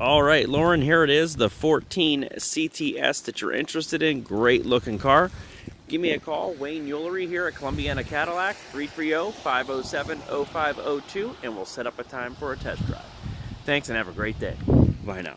All right, Loren, here it is, the 14 CTS that you're interested in. Great looking car. Give me a call, Wayne Eulery here at Columbiana Cadillac, 330-507-0502, and we'll set up a time for a test drive. Thanks and have a great day. Bye now.